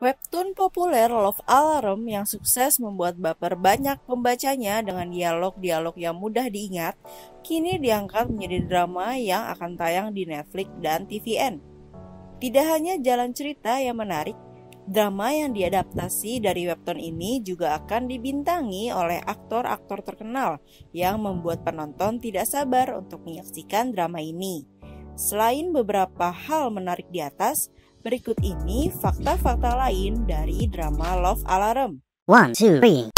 Webtoon populer Love Alarm yang sukses membuat baper banyak pembacanya dengan dialog-dialog yang mudah diingat, kini diangkat menjadi drama yang akan tayang di Netflix dan TVN. Tidak hanya jalan cerita yang menarik, drama yang diadaptasi dari webtoon ini juga akan dibintangi oleh aktor-aktor terkenal yang membuat penonton tidak sabar untuk menyaksikan drama ini. Selain beberapa hal menarik di atas, Berikut ini fakta-fakta lain dari drama Love Alarm. One, two, three.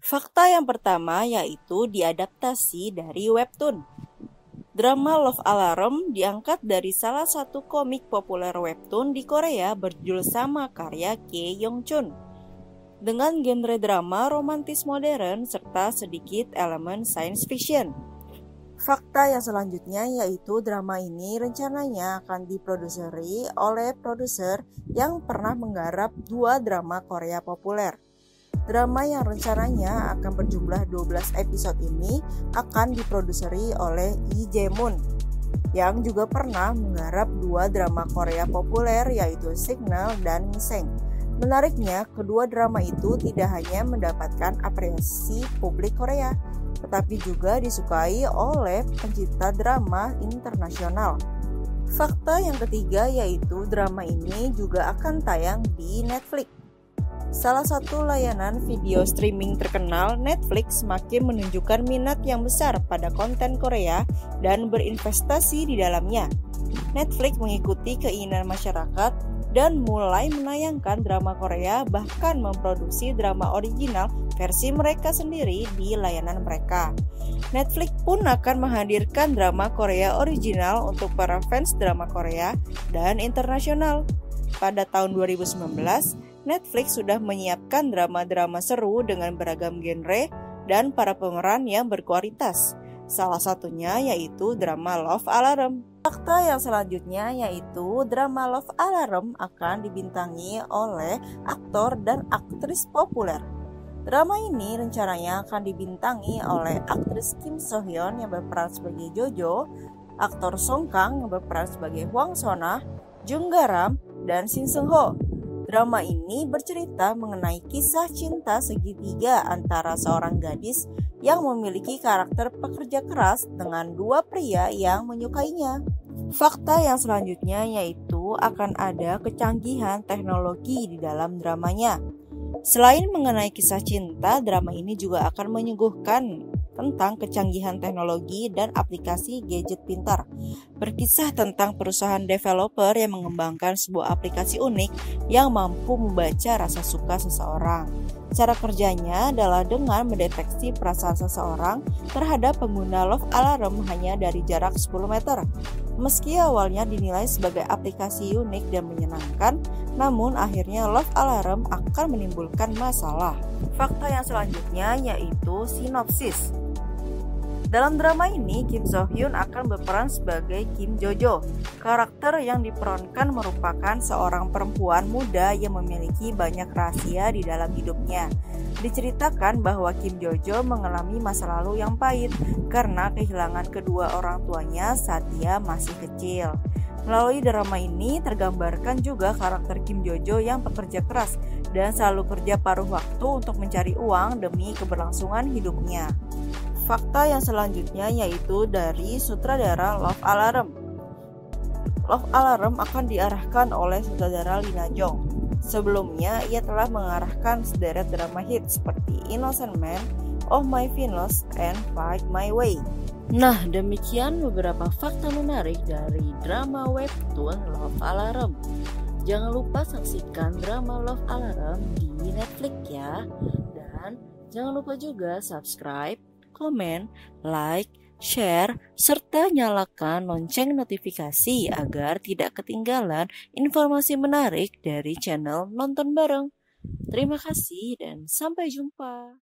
Fakta yang pertama yaitu diadaptasi dari webtoon. Drama Love Alarm diangkat dari salah satu komik populer webtoon di Korea berjudul sama karya Kye Yong Chun dengan genre drama romantis modern serta sedikit elemen science fiction. Fakta yang selanjutnya yaitu drama ini rencananya akan diproduseri oleh produser yang pernah menggarap dua drama Korea populer. Drama yang rencananya akan berjumlah 12 episode ini akan diproduseri oleh Lee Jae-moon yang juga pernah menggarap dua drama Korea populer yaitu Signal dan Miseng. Menariknya, kedua drama itu tidak hanya mendapatkan apresiasi publik Korea, tetapi juga disukai oleh pencipta drama internasional. Fakta yang ketiga yaitu drama ini juga akan tayang di Netflix. Salah satu layanan video streaming terkenal, Netflix semakin menunjukkan minat yang besar pada konten Korea dan berinvestasi di dalamnya. Netflix mengikuti keinginan masyarakat dan mulai menayangkan drama Korea bahkan memproduksi drama original versi mereka sendiri di layanan mereka. Netflix pun akan menghadirkan drama Korea original untuk para fans drama Korea dan internasional. Pada tahun 2019, Netflix sudah menyiapkan drama-drama seru dengan beragam genre dan para pemeran yang berkualitas. Salah satunya yaitu drama Love Alarm. Fakta yang selanjutnya yaitu drama Love Alarm akan dibintangi oleh aktor dan aktris populer. Drama ini rencananya akan dibintangi oleh aktris Kim So Hyun yang berperan sebagai Jojo, aktor Song Kang yang berperan sebagai Hwang Sona, Jung Garam, dan Shin Seung Ho. Drama ini bercerita mengenai kisah cinta segitiga antara seorang gadis yang memiliki karakter pekerja keras dengan dua pria yang menyukainya. Fakta yang selanjutnya yaitu akan ada kecanggihan teknologi di dalam dramanya. Selain mengenai kisah cinta, drama ini juga akan menyuguhkan tentang kecanggihan teknologi dan aplikasi gadget pintar. Berkisah tentang perusahaan developer yang mengembangkan sebuah aplikasi unik yang mampu membaca rasa suka seseorang. Cara kerjanya adalah dengan mendeteksi perasaan seseorang terhadap pengguna Love Alarm hanya dari jarak 10 meter. Meski awalnya dinilai sebagai aplikasi unik dan menyenangkan, namun akhirnya Love Alarm akan menimbulkan masalah. Fakta yang selanjutnya yaitu sinopsis. Dalam drama ini, Kim So Hyun akan berperan sebagai Kim Jojo. Karakter yang diperankan merupakan seorang perempuan muda yang memiliki banyak rahasia di dalam hidupnya. Diceritakan bahwa Kim Jojo mengalami masa lalu yang pahit karena kehilangan kedua orang tuanya saat dia masih kecil. Melalui drama ini tergambarkan juga karakter Kim Jojo yang pekerja keras dan selalu kerja paruh waktu untuk mencari uang demi keberlangsungan hidupnya. Fakta yang selanjutnya yaitu dari sutradara Love Alarm. Love Alarm akan diarahkan oleh sutradara Lina Jong. Sebelumnya, ia telah mengarahkan sederet drama hit seperti Innocent Man, Oh My Venus, and Fight My Way. Nah, demikian beberapa fakta menarik dari drama webtoon Love Alarm. Jangan lupa saksikan drama Love Alarm di Netflix ya. Dan jangan lupa juga subscribe komen, like, share, serta nyalakan lonceng notifikasi agar tidak ketinggalan informasi menarik dari channel Nonton Bareng. Terima kasih dan sampai jumpa.